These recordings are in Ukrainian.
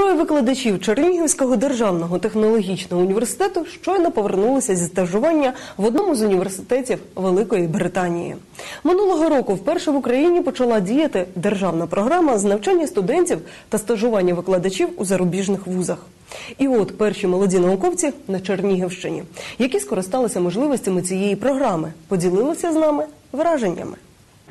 Троє викладачів Чернігівського державного технологічного університету щойно повернулися зі стажування в одному з університетів Великої Британії. Минулого року вперше в Україні почала діяти державна програма з навчання студентів та стажування викладачів у зарубіжних вузах. І от перші молоді науковці на Чернігівщині, які скористалися можливостями цієї програми, поділилися з нами враженнями.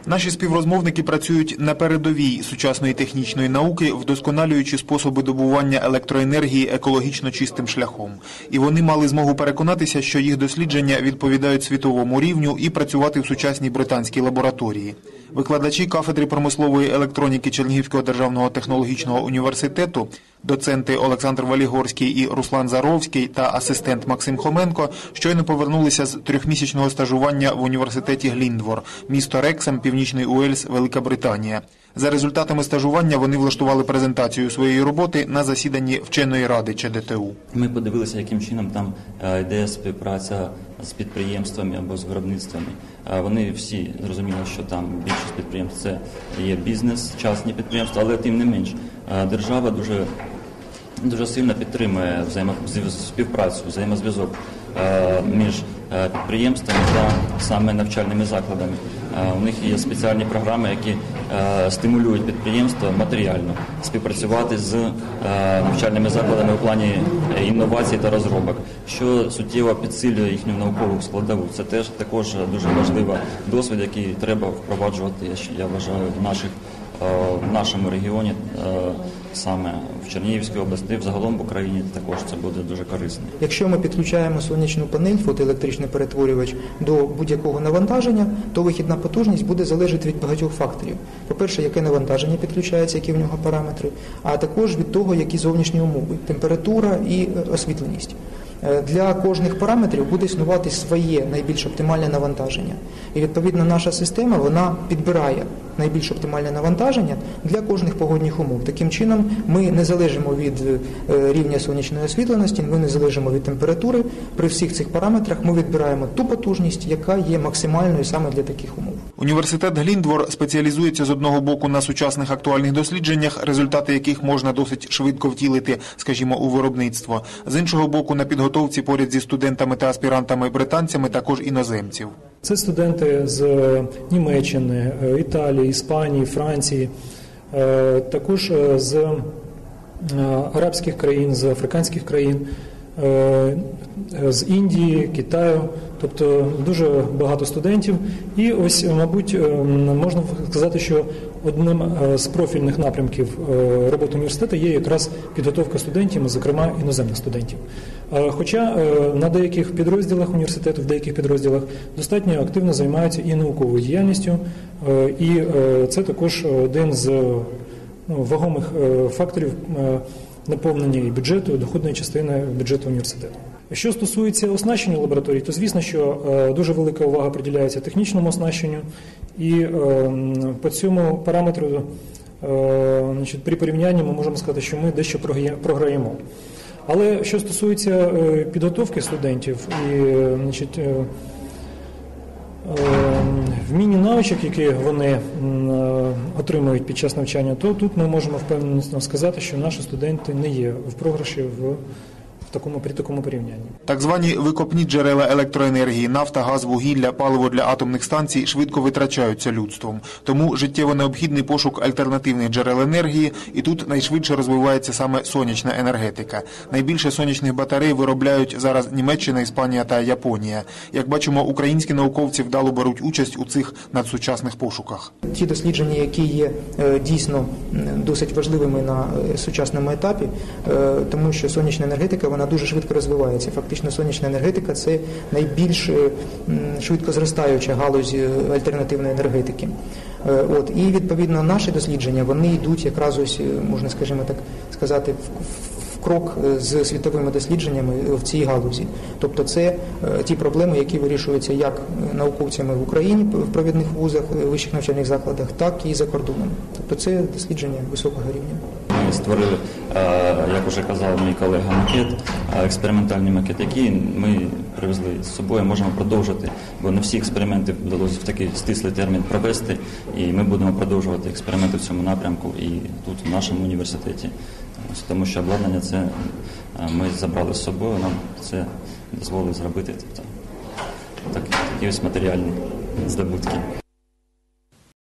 Наші співрозмовники працюють на передовій сучасної технічної науки, вдосконалюючи способи добування електроенергії екологічно чистим шляхом. І вони мали змогу переконатися, що їх дослідження відповідають світовому рівню і працювати в сучасній британській лабораторії. Викладачі кафедри промислової електроніки Чернігівського державного технологічного університету, доценти Олександр Валігорський і Руслан Заровський та асистент Максим Хоменко щойно повернулися з трьохмісячного стажування в університеті Гліндвор, місто Рексем, Північний Уельс, Велика Британія. За результатами стажування вони влаштували презентацію своєї роботи на засіданні вченої ради ЧДТУ. Ми подивилися, яким чином там е, йде співпраця з підприємствами або з виробництвами. Е, Вони всі зрозуміли, що там більшість підприємств це є бізнес, частні підприємства, але тим не менш е, держава дуже дуже сильно підтримує співпрацю, взаємозв'язок між підприємствами та саме навчальними закладами. У них є спеціальні програми, які стимулюють підприємства матеріально співпрацювати з навчальними закладами у плані інновацій та розробок, що суттєво підсилює їхню наукову складову. Це теж також дуже важливий досвід, який треба впроваджувати. Я вважаю в наших в нашому регіоні, саме в Чернігівській області, взагалом в Україні також це буде дуже корисно. Якщо ми підключаємо сонячну панель, фотоелектричний перетворювач до будь-якого навантаження, то вихідна потужність буде залежати від багатьох факторів. По-перше, яке навантаження підключається, які в нього параметри, а також від того, які зовнішні умови, температура і е, освітленість. Е, Для кожних параметрів буде існувати своє найбільш оптимальне навантаження. І відповідно наша система вона підбирає найбільш оптимальне навантаження для кожних погодних умов. Таким чином ми не залежимо від е, рівня сонячної освітленості, ми не залежимо від температури. При всіх цих параметрах ми відбираємо ту потужність, яка є максимальною саме для таких умов. Університет Гліндвор спеціалізується з одного боку на сучасних актуальних дослідженнях, результати яких можна досить швидко втілити, скажімо, у виробництво. З іншого боку, на підготовці поряд зі студентами та аспірантами британцями також іноземців. Це студенти з Німеччини, е, Італії, Іспанії, Франції, е, також е, з е, арабських країн, з африканських країн, е, з Індії, Китаю, тобто дуже багато студентів. І ось, мабуть, е, можна сказати, що одним е, з профільних напрямків е, роботи університету є якраз підготовка студентів, зокрема іноземних студентів. Е, Хоча е, на деяких підрозділах університету, в деяких підрозділах достатньо активно займаються і науковою діяльністю, е, і е, це також один з е, ну, вагомих е, факторів е, наповнення і бюджету, і доходної частини бюджету університету. Що стосується оснащення лабораторій, то звісно, що е, дуже велика увага приділяється технічному оснащенню, і по цьому параметру значить, при порівнянні ми можемо сказати, що ми дещо програємо. Але що стосується підготовки студентів і значить, е, е, навичок, які вони е, отримують під час навчання, то тут ми можемо впевнено сказати, що наші студенти не є в програші в, в такому при такому порівнянні. Так звані викопні джерела електроенергії, нафта, газ, вугілля, паливо для атомних станцій швидко витрачаються людством. Тому життєво необхідний пошук альтернативних джерел енергії, і тут найшвидше розвивається саме сонячна енергетика. Найбільше сонячних батарей виробляють зараз Німеччина, Іспанія та Японія. Як бачимо, українські науковці вдало беруть участь у цих надсучасних пошуках. Ті дослідження, які є е, дійсно досить важливими на е, сучасному етапі, е, тому що сонячна енергетика вона дуже швидко розвивається. Фактично, сонячна енергетика це найбільш е, швидко зростаюча галузь е, альтернативної енергетики. Е, От і відповідно наші дослідження вони йдуть якраз ось можна, скажімо так сказати, в- крок з світовими дослідженнями в цій галузі. Тобто це ті проблеми, які вирішуються як науковцями в Україні в провідних вузах, вищих навчальних закладах, так і за кордоном. Тобто це дослідження високого рівня. Ми створили, е, як вже казав мій колега, макет, е, експериментальний макет, який ми привезли з собою, можемо продовжити, бо не всі експерименти вдалося в такий стислий термін провести, і ми будемо продовжувати експерименти в цьому напрямку і тут, в нашому університеті. Тому що обладнання це е, ми забрали з собою, нам це дозволить зробити. Тобто, так, такі ось матеріальні здобутки.